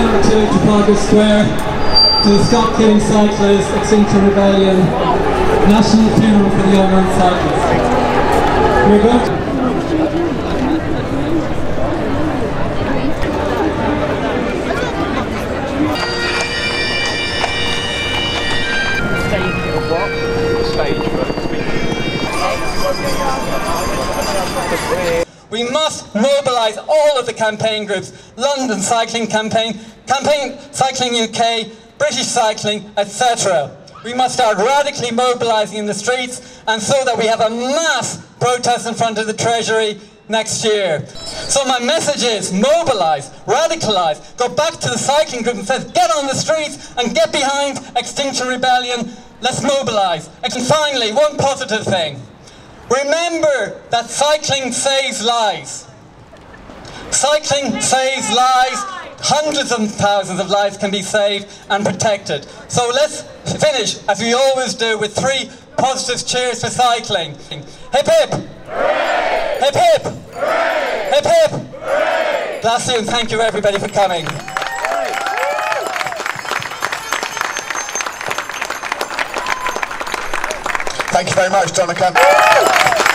Welcome to Trafalgar Square to the Stop Killing Cyclists Extinction Rebellion National Funeral for the Unarmed Cyclist. We're going to We must mobilise all of the campaign groups London Cycling Campaign, Campaign Cycling UK, British Cycling, etc. We must start radically mobilising in the streets and so that we have a mass protest in front of the Treasury next year. So my message is mobilise, radicalise, go back to the cycling group and say get on the streets and get behind Extinction Rebellion. Let's mobilise. And finally, one positive thing. Remember that cycling saves lives. Cycling saves lives. Hundreds of thousands of lives can be saved and protected. So let's finish, as we always do, with three positive cheers for cycling. Hip hip! Hip hip! Hip hip! Bless you and thank you everybody for coming. Thank you very much, Jonathan.